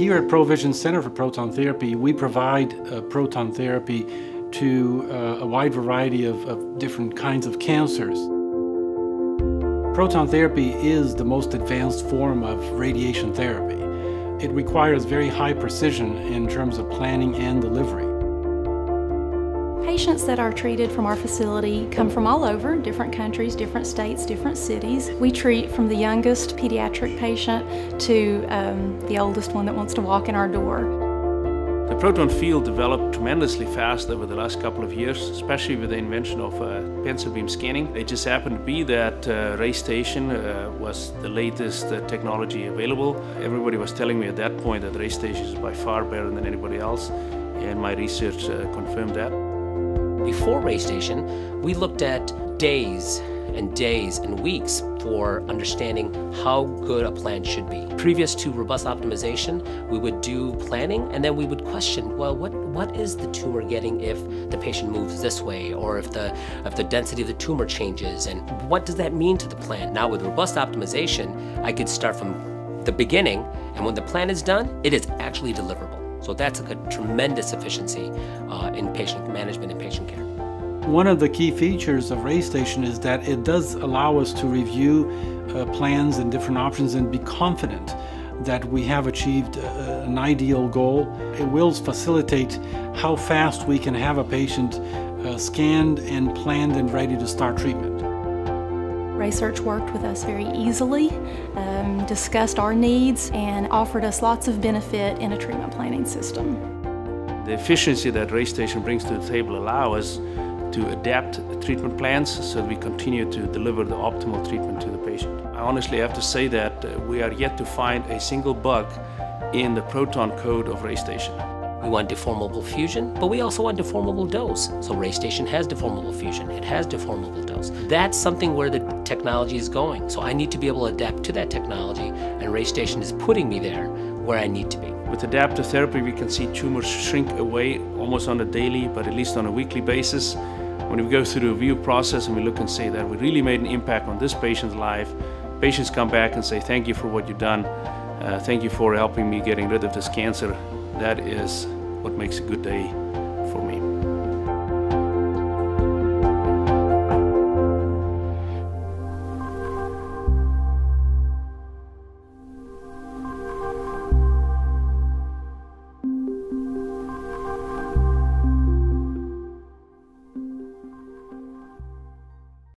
Here at ProVision Center for Proton Therapy, we provide uh, proton therapy to uh, a wide variety of, of different kinds of cancers. Proton therapy is the most advanced form of radiation therapy. It requires very high precision in terms of planning and delivery. Patients that are treated from our facility come from all over, different countries, different states, different cities. We treat from the youngest pediatric patient to um, the oldest one that wants to walk in our door. The proton field developed tremendously fast over the last couple of years, especially with the invention of uh, pencil beam scanning. It just happened to be that uh, uh, was the latest uh, technology available. Everybody was telling me at that point that RayStation is by far better than anybody else, and my research uh, confirmed that. Before RayStation, we looked at days and days and weeks for understanding how good a plan should be. Previous to robust optimization, we would do planning and then we would question, well, what, what is the tumor getting if the patient moves this way or if the, if the density of the tumor changes and what does that mean to the plan? Now with robust optimization, I could start from the beginning and when the plan is done, it is actually deliverable. So that's a tremendous efficiency uh, in patient management and patient care. One of the key features of RayStation is that it does allow us to review uh, plans and different options and be confident that we have achieved uh, an ideal goal. It will facilitate how fast we can have a patient uh, scanned and planned and ready to start treatment. RaySearch worked with us very easily, um, discussed our needs, and offered us lots of benefit in a treatment planning system. The efficiency that RayStation brings to the table allow us to adapt treatment plans so that we continue to deliver the optimal treatment to the patient. I honestly have to say that uh, we are yet to find a single bug in the proton code of RayStation. We want deformable fusion, but we also want deformable dose. So RayStation has deformable fusion, it has deformable dose. That's something where the technology is going. So I need to be able to adapt to that technology, and RayStation is putting me there where I need to be. With adaptive therapy, we can see tumors shrink away almost on a daily, but at least on a weekly basis. When we go through the review process and we look and say that we really made an impact on this patient's life, patients come back and say, thank you for what you've done. Uh, thank you for helping me getting rid of this cancer. That is what makes a good day